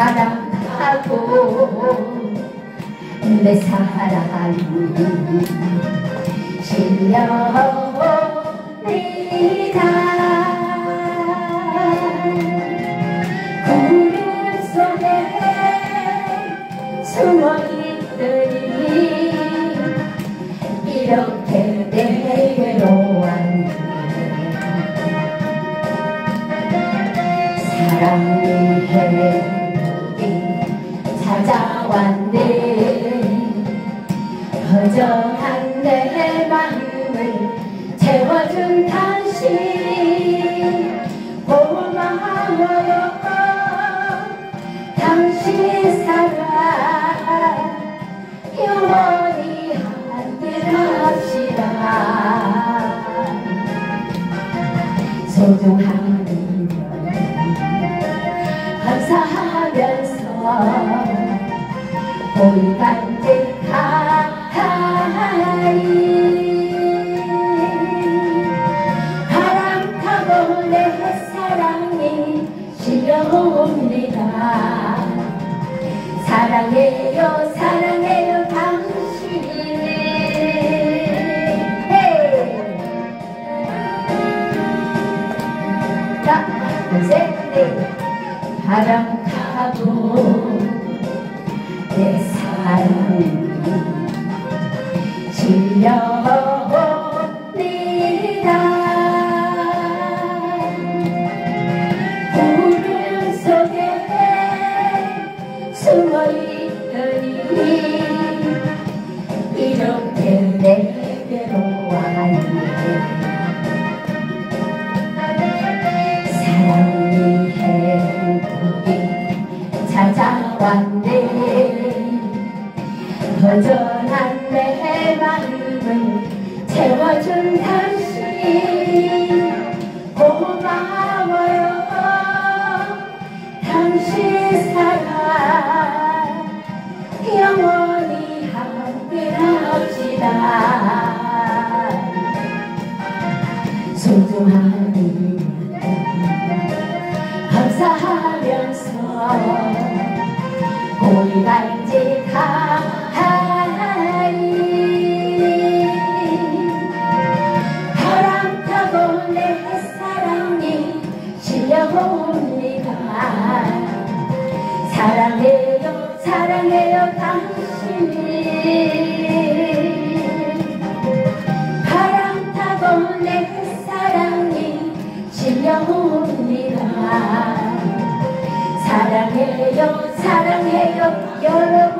사랑하고 내 사랑이 실려옵니다. 구름 속에 숨어있더니 이렇게 내게로 왔네. 행복이 찾아왔네 허전한 내 마음을 채워준 당신 고마워요. 당신 사랑 영원히 함께 합시다. 소중한 인연 감사하면서 간직하리. 바람 타고 내 사랑이 실려옵니다. 사랑해요 사랑해요 당신을 헤이 자, 셋, 넷. 바람 타고 내 허전한 내 마음을 채워준 인연 감사하면서 고이 간직하리 바람 타고 내 사랑이 실려옵니다 사랑해요 사랑해요 당신을 사랑해요 사랑해요 여러분